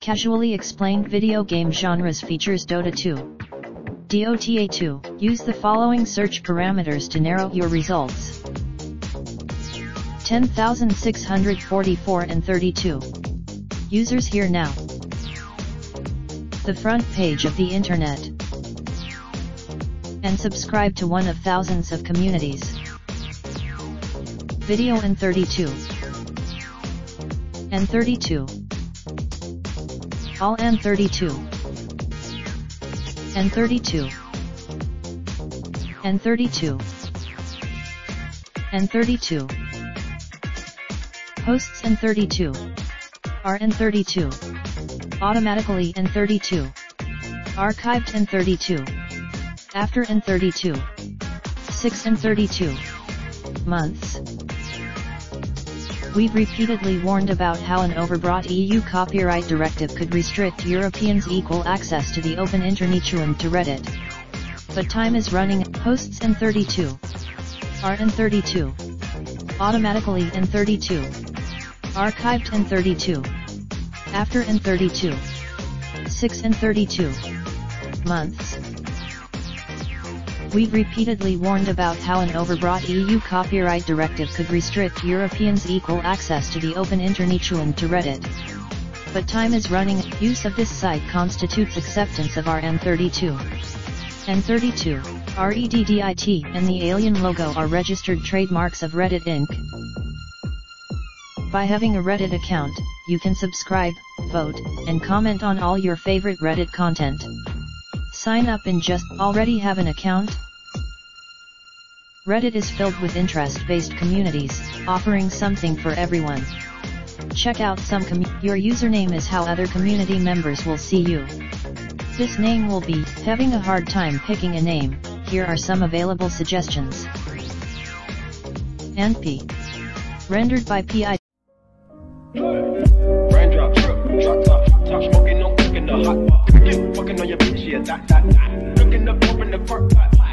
Casually explained video game genres features Dota 2. Dota 2. Use the following search parameters to narrow your results. 10,644 and 32. Users here now. The front page of the internet. And subscribe to one of thousands of communities. Video and 32. And 32. All and 32. And 32. And 32. And 32. Hosts and 32. Are and 32. Automatically and 32. Archived and 32. After and 32. 6 and 32. Months. We've repeatedly warned about how an overbrought EU copyright directive could restrict Europeans' equal access to the open internet and to Reddit. But time is running, hosts and 32. Are and 32. Automatically and 32. Archived and 32. After and 32. 6 and 32. Months. We've repeatedly warned about how an overbrought EU copyright directive could restrict Europeans' equal access to the open internet and to Reddit. But time is running, use of this site constitutes acceptance of RN32. N32, REDDIT and the alien logo are registered trademarks of Reddit Inc. By having a Reddit account, you can subscribe, vote, and comment on all your favorite Reddit content. Sign up and just already have an account? Reddit is filled with interest-based communities, offering something for everyone. Check out some Your username is how other community members will see you. This name will be, having a hard time picking a name, here are some available suggestions. NP. Rendered by PI. Raindrop, drip, drop top, top smoking, no cooking the hot pot. Fucking on your bitch, yeah, that, that, that. Looking up, open the park pot.